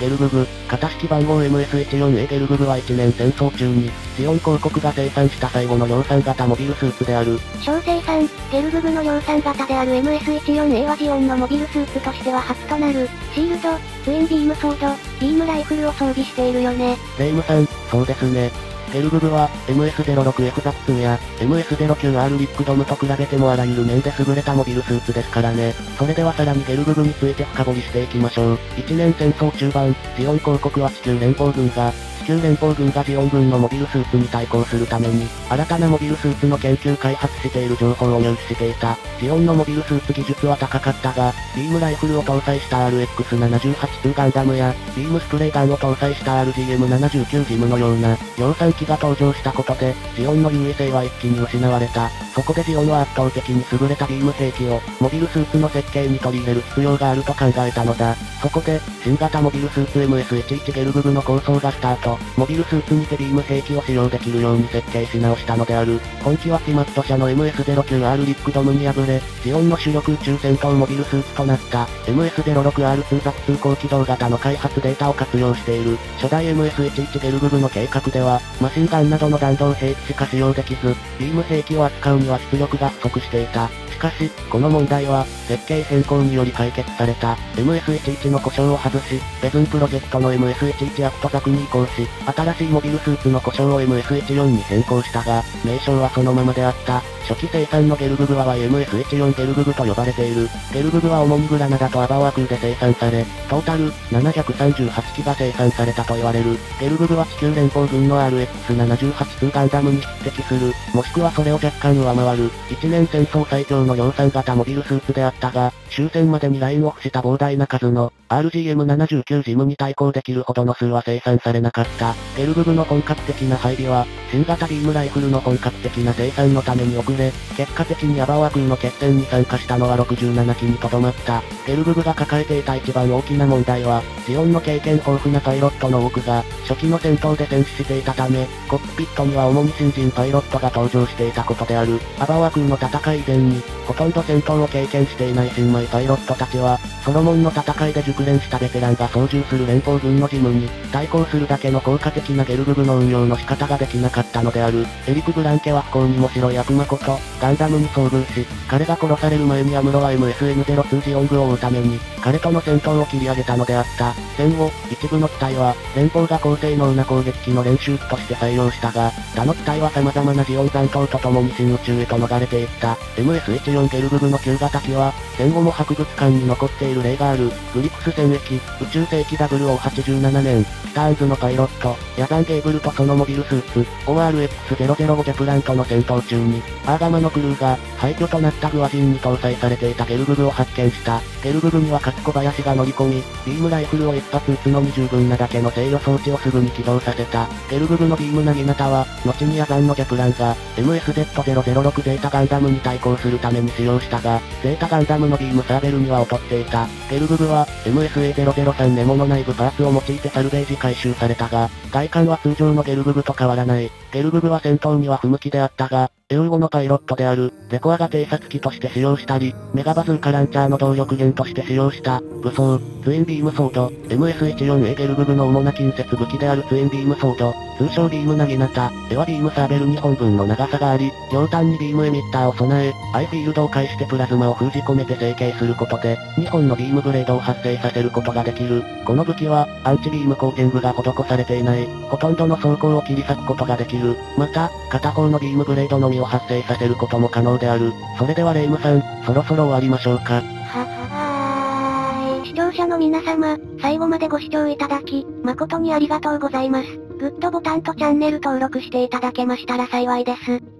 ゲルググ、型式番号 MS14A ゲルググは1年戦争中に、ジオン広告が生産した最後の量産型モビルスーツである。小生産、ゲルググの量産型である MS14A はジオンのモビルスーツとしては初となる、シールド、ツインビームソード、ビームライフルを装備しているよね。レイムさん、そうですね。ゲルググは、MS06F ザッツや、MS09R リックドムと比べてもあらゆる面で優れたモビルスーツですからね。それではさらにゲルググについて深掘りしていきましょう。1年戦争中盤、ジオン広告は地球連邦軍が、地球連邦軍がジオン軍のモビルスーツに対抗するために、新たなモビルスーツの研究開発している情報を入手していた。ジオンのモビルスーツ技術は高かったが、ビームライフルを搭載した RX78-2 ガンダムや、ビームスプレーガンを搭載した RGM79 ジムのような、量産機が登場したことで、ジオンの優位性は一気に失われた。そこでジオンは圧倒的に優れたビーム兵器を、モビルスーツの設計に取り入れる必要があると考えたのだ。そこで、新型モビルスーツ MS11 ゲルググの構想がスタート。モビルスーツにてビーム兵器を使用できるように設計し直したのである。今季はティマット社の MS09R リックドムに敗れ、ジオンの主力宇宙戦闘モビルスーツとなった MS06R2 ザ通行機動型の開発データを活用している。初代 MS11 ゲルググの計画では、マシンガンなどの弾道兵器しか使用できず、ビーム兵器を扱うには出力が不足していた。かし、この問題は、設計変更により解決された。MS11 の故障を外し、ベズンプロジェクトの MS11 アクトザクに移行し、新しいモビルスーツの故障を MS14 に変更したが、名称はそのままであった。初期生産のゲルググは YMS14 ゲルググと呼ばれている。ゲルググは主にグラナダとアバオア空で生産され、トータル738機が生産されたと言われる。ゲルググは地球連邦軍の RX78-2 ガンダムに匹敵する、もしくはそれを若干上回る、一年戦争最強のの量産型モビルスーツであったが、終戦までにラインオフした膨大な数の、RGM79 ジムに対抗できるほどの数は生産されなかった。ゲルググの本格的な配備は、新型ビームライフルの本格的な生産のために遅れ、結果的にアバワ軍の決戦に参加したのは67機にとどまった。ゲルググが抱えていた一番大きな問題は、ジオンの経験豊富なパイロットの多くが、初期の戦闘で戦死していたため、コックピットには主に新人パイロットが登場していたことである。アバワ軍の戦い以前に、ほとんど戦闘を経験していない新米パイロットたちは、ソロモンの戦いで熟練したベテランが操縦する連邦軍のジムに、対抗するだけの効果的なゲルググの運用の仕方ができなかったのである。エリク・ブランケは不幸にも白い悪魔こと、ガンダムに遭遇し、彼が殺される前にアムロは MSN02 ジオングを追うために、彼との戦闘を切り上げたのであった。戦後、一部の機体は、連邦が高性能な攻撃機の練習機として採用したが、他の機体は様々なジオン残党と共に新宇宙へと逃れていった。MS14 ゲルググの旧型機は、戦後も博物館に残っている例がある、グリクス戦役、宇宙世紀 WO87 年、スターンズのパイロット、ヤザンゲーブルとそのモビルスーツ、ORX005 ジェプラントの戦闘中に、アーガマのクルーが、廃墟となったグアジンに搭載されていたゲルググを発見した。ゲルググには勝小林が乗り込み、ビームライフルを一発撃つのに十分なだけの制御装置をすぐに起動させた。ゲルググのビームなぎなたは、後にヤザンのジェプランが、MSZ006 ゼータガンダムに対抗するために使用したが、ゼータガンダムのビームサーベルには劣っていた。ゲルググは、MSA003 ネモの内部パーツを用いてサルベージ回収されたが、外観は通常のゲルググと変わらない。ゲルググは戦闘には不向きであったが、エウゴのパイロットである、デコアが偵察機として使用したり、メガバズーカランチャーの動力源として使用した、武装、ツインビームソード、MS14A ゲルググの主な近接武器であるツインビームソード、通称ビームナギナタ、エワビームサーベル2本分の長さがあり、両端にビームエミッターを備え、アイフィールドを介してプラズマを封じ込めて成形することで、2本のビームブレードを発生させることができる。この武器は、アンチビームコーティングが施されていない、ほとんどの装甲を切り裂くことができる。また、片方のビームブレードのみを発生させることも可能である。それではレイムさん、そろそろ終わりましょうか。は、はーい。視聴者の皆様、最後までご視聴いただき、誠にありがとうございます。グッドボタンとチャンネル登録していただけましたら幸いです。